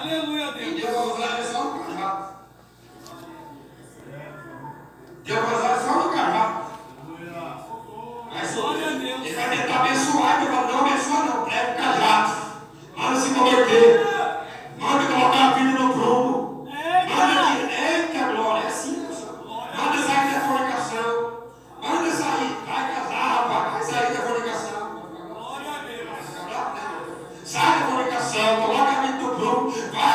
Aleluia, Deus. E Deus vai usar essa honra. Deus vai Wow.